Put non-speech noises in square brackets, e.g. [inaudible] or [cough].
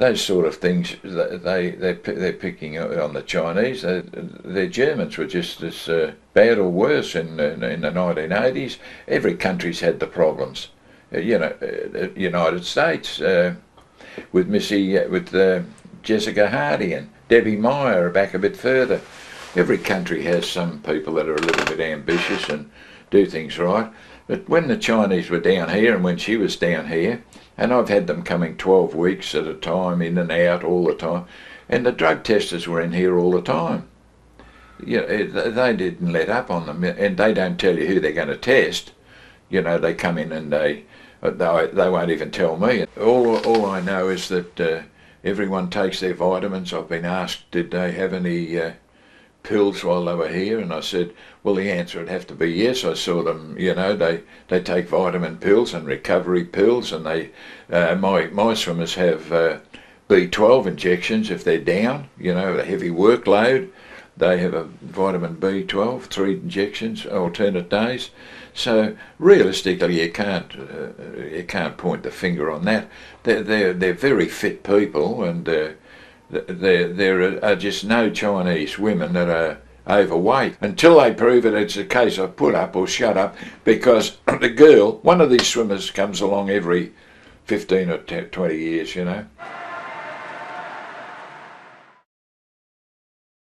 those sort of things. They they they're picking on the Chinese. The Germans were just as uh, bad or worse in, in, in the 1980s. Every country's had the problems. Uh, you know, uh, United States uh, with Missy with uh, Jessica Hardy and Debbie Meyer back a bit further. Every country has some people that are a little bit ambitious and do things right. But when the Chinese were down here and when she was down here, and I've had them coming 12 weeks at a time, in and out all the time, and the drug testers were in here all the time. You know, they didn't let up on them, and they don't tell you who they're going to test. You know, they come in and they, they, they won't even tell me. All, all I know is that uh, everyone takes their vitamins. I've been asked, did they have any uh, pills while they were here? And I said, well, the answer would have to be yes. I saw them, you know, they, they take vitamin pills and recovery pills, and they, uh, my, my swimmers have uh, B12 injections if they're down, you know, a heavy workload. They have a vitamin B12, three injections, alternate days. So realistically, you can't uh, you can't point the finger on that. They're they're, they're very fit people, and uh, there, there are just no Chinese women that are overweight until they prove it it's a case of put up or shut up because [clears throat] the girl, one of these swimmers comes along every 15 or 20 years, you know.